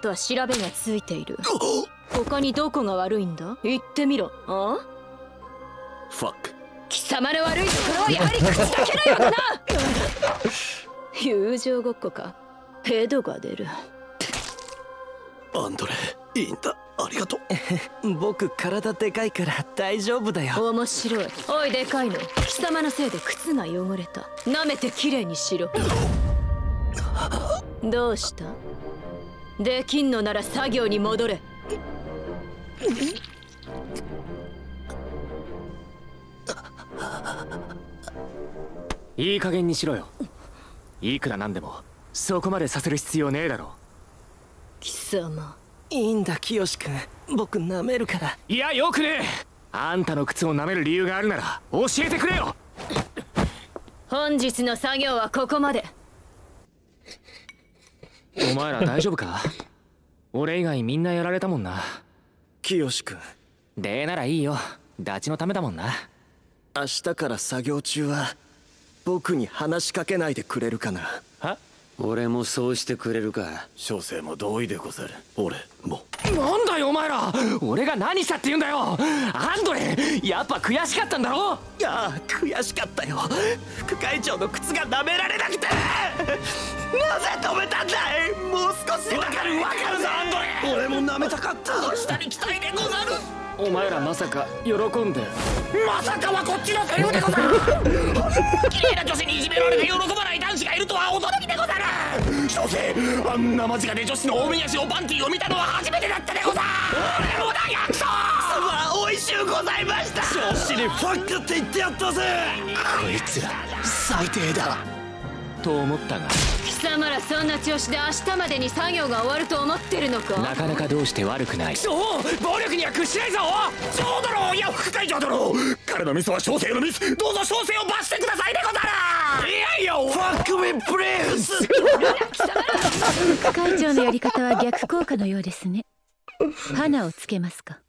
とは調べがついている。他にどこが悪いんだ？言ってみろ。あ？ファック貴様の悪いところはやはり口だけのようだな！友情ごっこか？ヘドが出る。アンドレいいんだありがとう。僕体でかいから大丈夫だよ。面白い。おいでかいの。貴様のせいで靴が汚れた。舐めてきれいにしろ。どうした？できんのなら作業に戻れ。いい加減にしろよ。いくらなんでもそこまでさせる必要ねえだろ貴様。いいんだ清君。僕舐めるから。いやよくねえ。あんたの靴を舐める理由があるなら教えてくれよ。本日の作業はここまでお前ら大丈夫か？俺以外みんなやられたもんな。清君。でならいいよ。ダチのためだもんな。明日から作業中は僕に話しかけないでくれるかな。は？俺もそうしてくれるか。小生も同意でござる。俺もなんだよお前ら。俺が何したって言うんだよ。アンドレやっぱ悔しかったんだろ？いや悔しかったよ。副会長の靴が舐められなくて。なぜ止めたんだい？もう少しわかるわかるぞアンドレ。俺も舐めたかった。明日に期待でござる。お前らまさか喜んで。まさかはこっちのセリフでござる。綺麗な女子にいじめられて喜ばない男子がいるとは驚きでござる小生あんな間近で女子の大目足をパンティーを見たのは初めてだったでござる俺もだ役所はおいしゅうございました。調子にファックって言ってやったぜ。こいつら最低だと思ったが。貴様らそんな調子で明日までに作業が終わると思ってるのか？なかなかどうして悪くない。そう暴力には屈しないぞ。そうだろういや副会長だろう。彼のミスは小生のミス。どうぞ小生を罰してくださいでござる。いやいやファックミプレイス副会長のやり方は逆効果のようですね。花をつけますか？